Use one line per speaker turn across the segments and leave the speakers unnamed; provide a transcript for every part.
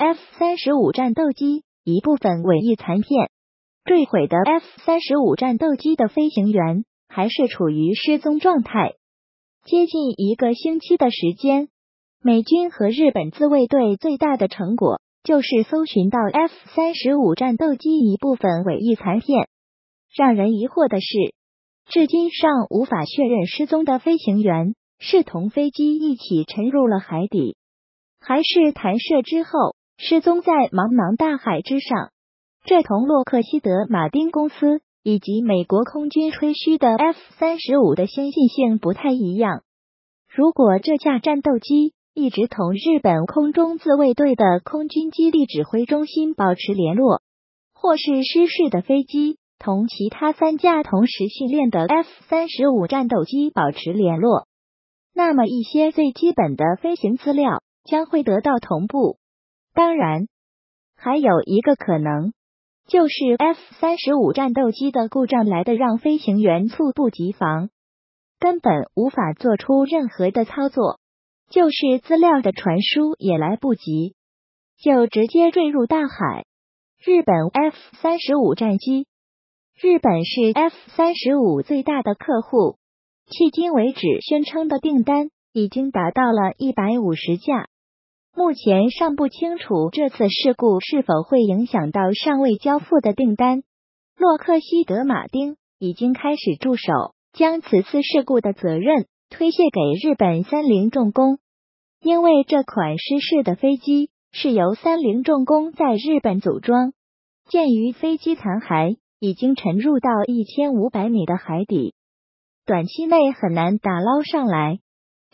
F 三十五战斗机一部分尾翼残片。坠毁的 F 三十五战斗机的飞行员还是处于失踪状态。接近一个星期的时间，美军和日本自卫队最大的成果就是搜寻到 F 三十五战斗机一部分尾翼残片。让人疑惑的是，至今尚无法确认失踪的飞行员是同飞机一起沉入了海底，还是弹射之后失踪在茫茫大海之上。这同洛克希德马丁公司以及美国空军吹嘘的 F 三十五的先进性不太一样。如果这架战斗机一直同日本空中自卫队的空军基地指挥中心保持联络，或是失事的飞机同其他三架同时训练的 F 三十五战斗机保持联络，那么一些最基本的飞行资料将会得到同步。当然，还有一个可能。就是 F 三十五战斗机的故障来的让飞行员猝不及防，根本无法做出任何的操作。就是资料的传输也来不及，就直接坠入大海。日本 F 三十五战机，日本是 F 三十五最大的客户，迄今为止宣称的订单已经达到了一百五十架。目前尚不清楚这次事故是否会影响到尚未交付的订单。洛克希德马丁已经开始驻守，将此次事故的责任推卸给日本三菱重工，因为这款失事的飞机是由三菱重工在日本组装。鉴于飞机残骸已经沉入到一千五百米的海底，短期内很难打捞上来，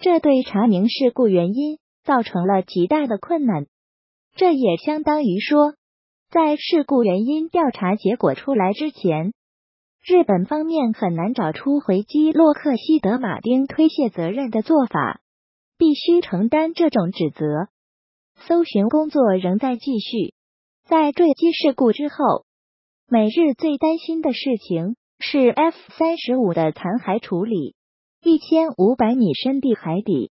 这对查明事故原因。造成了极大的困难，这也相当于说，在事故原因调查结果出来之前，日本方面很难找出回击洛克希德马丁推卸责任的做法，必须承担这种指责。搜寻工作仍在继续。在坠机事故之后，美日最担心的事情是 F 三十五的残骸处理，一千五百米深地海底。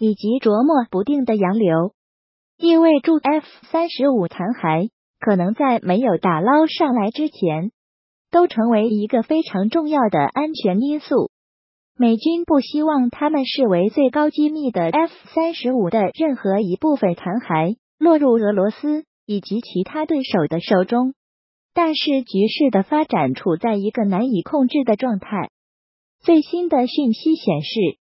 以及琢磨不定的洋流，意味着 F 三十五残骸可能在没有打捞上来之前，都成为一个非常重要的安全因素。美军不希望他们视为最高机密的 F 三十五的任何一部分残骸落入俄罗斯以及其他对手的手中。但是局势的发展处在一个难以控制的状态。最新的讯息显示。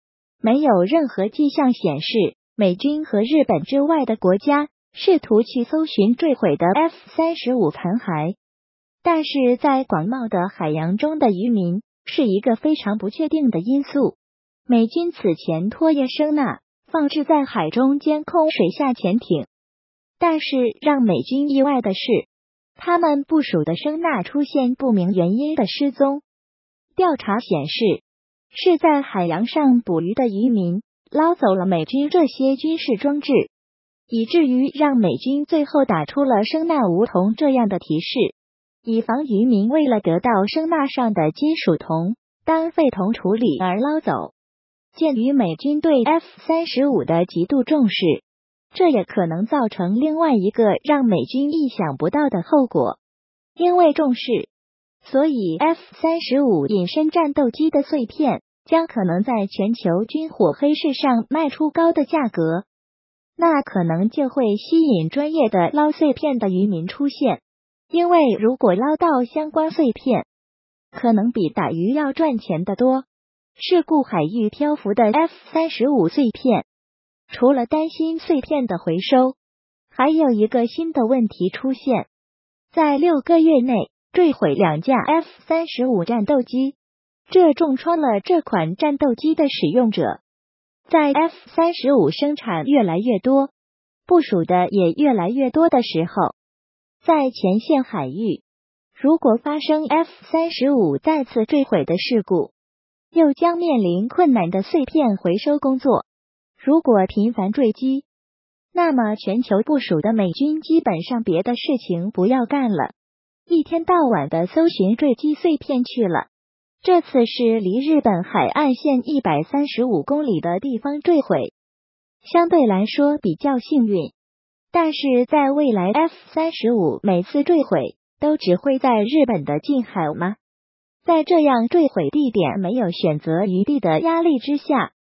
没有任何迹象显示美军和日本之外的国家试图去搜寻坠毁的 F 三十五残骸，但是在广袤的海洋中的渔民是一个非常不确定的因素。美军此前拖延声纳放置在海中监控水下潜艇，但是让美军意外的是，他们部署的声纳出现不明原因的失踪。调查显示。是在海洋上捕鱼的渔民捞走了美军这些军事装置，以至于让美军最后打出了声纳无铜这样的提示，以防渔民为了得到声纳上的金属铜当废铜处理而捞走。鉴于美军对 F 三十五的极度重视，这也可能造成另外一个让美军意想不到的后果，因为重视。所以，F 三十五隐身战斗机的碎片将可能在全球军火黑市上卖出高的价格，那可能就会吸引专业的捞碎片的渔民出现。因为如果捞到相关碎片，可能比打鱼要赚钱的多。事故海域漂浮的 F 三十五碎片，除了担心碎片的回收，还有一个新的问题出现，在六个月内。坠毁两架 F 三十五战斗机，这重创了这款战斗机的使用者。在 F 三十五生产越来越多、部署的也越来越多的时候，在前线海域，如果发生 F 三十五再次坠毁的事故，又将面临困难的碎片回收工作。如果频繁坠机，那么全球部署的美军基本上别的事情不要干了。一天到晚的搜寻坠机碎片去了。这次是离日本海岸线一百三十五公里的地方坠毁，相对来说比较幸运。但是在未来，F 三十五每次坠毁都只会在日本的近海吗？在这样坠毁地点没有选择余地的压力之下，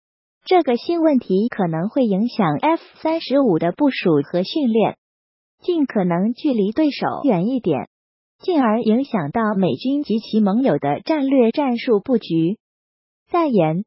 这个新问题可能会影响 F 三十五的部署和训练，尽可能距离对手远一点，进而影响到美军及其盟友的战略战术布局。再言，